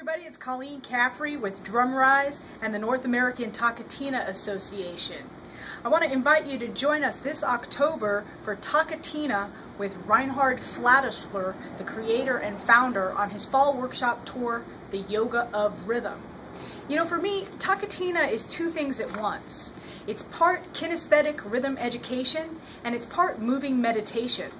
Everybody, it's Colleen Caffrey with Drumrise and the North American TaKeTiNa Association. I want to invite you to join us this October for TaKeTiNa with Reinhard Flatischler, the creator and founder, on his fall workshop tour, The Yoga of Rhythm. You know, for me, TaKeTiNa is two things at once. It's part kinesthetic rhythm education and it's part moving meditation.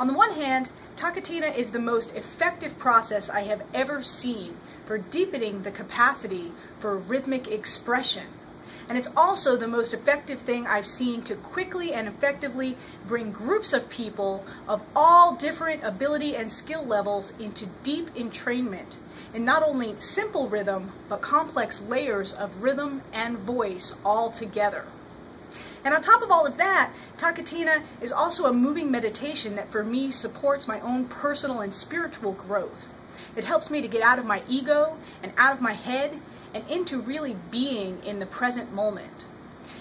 On the one hand, TaKeTiNa is the most effective process I have ever seen for deepening the capacity for rhythmic expression. And it's also the most effective thing I've seen to quickly and effectively bring groups of people of all different ability and skill levels into deep entrainment in not only simple rhythm, but complex layers of rhythm and voice all together. And on top of all of that, TaKeTiNa is also a moving meditation that for me supports my own personal and spiritual growth. It helps me to get out of my ego and out of my head and into really being in the present moment.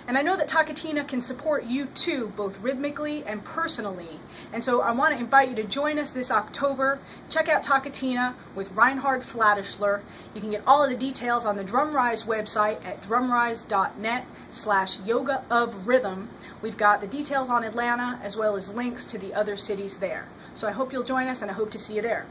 And I know that TaKeTiNa can support you too, both rhythmically and personally. And so I want to invite you to join us this October. Check out TaKeTiNa with Reinhard Flatischler. You can get all of the details on the Drumrise website at drumrise.net slash yoga of rhythm. We've got the details on Atlanta as well as links to the other cities there. So I hope you'll join us and I hope to see you there.